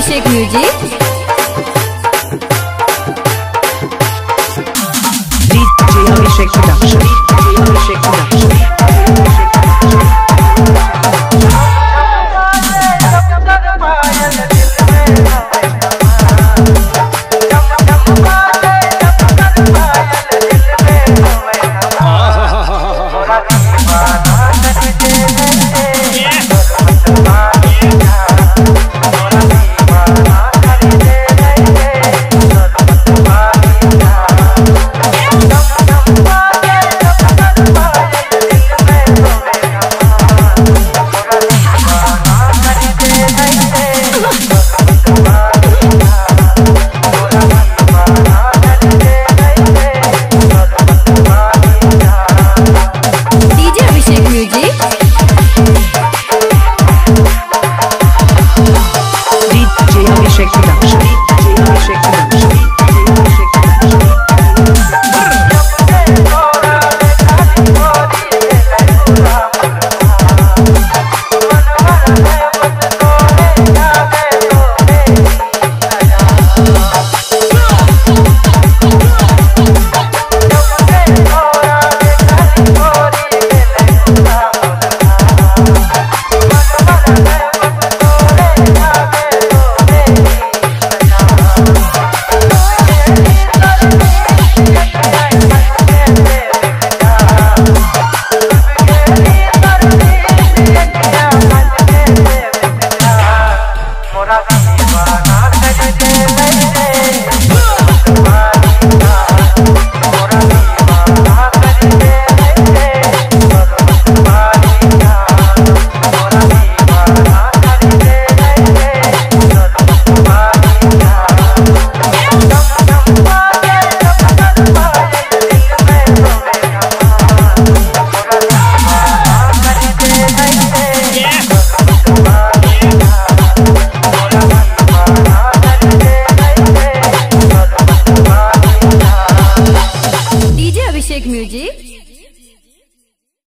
अभिषेक music अभिषेक अभिषेक दीवाना है। Gümrüğü